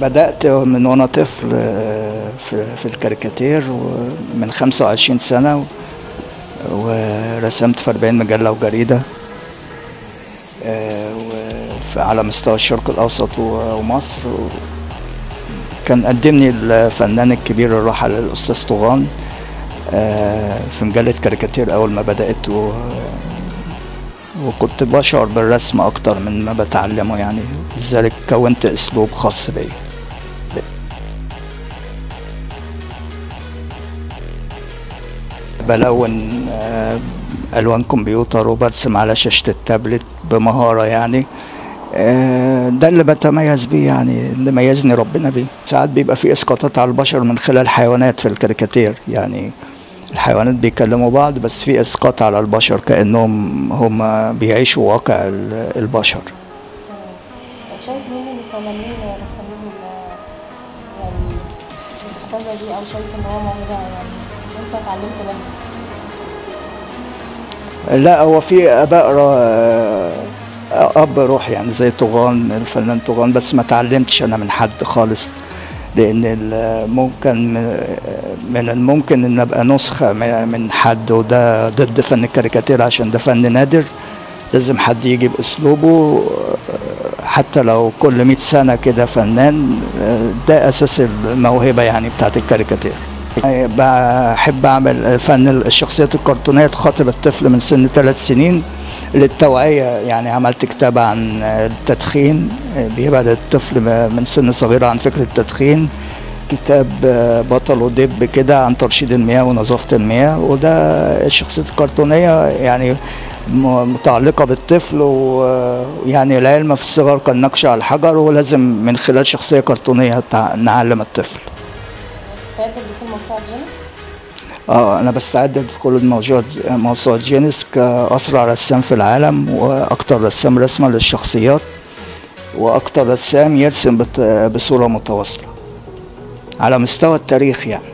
بدأت من وأنا طفل آه، في, الكاريكاتير من 25 سنة ورسمت في 40 مجلة وجريدة آه، على مستوى الشرق الأوسط ومصر كان قدمني الفنان الكبير الراحل الأستاذ طوغان آه، في مجلة كاريكاتير أول ما بدأت و- وكنت بشعر بالرسم أكتر من ما بتعلمه يعني لذلك كونت أسلوب خاص بي. بلون آه، ألوان كمبيوتر وبرسم على شاشة التابلت بمهارة يعني آه، ده اللي بتميز بيه يعني اللي ميزني ربنا بيه. ساعات بيبقى في إسقاطات على البشر من خلال حيوانات في الكاريكاتير يعني الحيوانات بيكلموا بعض بس في إسقاط على البشر كأنهم هم بيعيشوا واقع ال- البشر. شايف مين الفنانين رسامين ال- يعني دي أو شايف إن هو موهبة يعني؟ أنت اتعلمت منه لا هو في آباء را- أب روح يعني زي طوغان الفنان طوغان بس ما تعلمتش أنا من حد خالص لأن ممكن من الممكن إن أبقى نسخة من من حد وده ضد فن الكاريكاتير عشان ده فن نادر. لازم حد يجي بأسلوبه حتى لو كل 100 سنة كده فنان ده أساس الموهبة يعني بتاعت الكاريكاتير. بحب أعمل فن الشخصيات الكرتونية تخاطب الطفل من سن ثلاث سنين للتوعية. يعني عملت كتاب عن التدخين بيبعد الطفل من سن صغيرة عن فكرة التدخين. كتاب بطل ودب كده عن ترشيد المياه ونظافة المياه. وده الشخصيات الكرتونية يعني م- متعلقة بالطفل ويعني العلم في الصغر كالنقش على الحجر ولازم من خلال شخصية كرتونية تع- نعلم الطفل. موسوعة جينيس؟ آه أنا بستعد لدخول موسوعة جينيس كأسرع رسام في العالم وأكتر رسام رسما للشخصيات وأكتر رسام يرسم بصورة متواصلة على مستوى التاريخ يعني.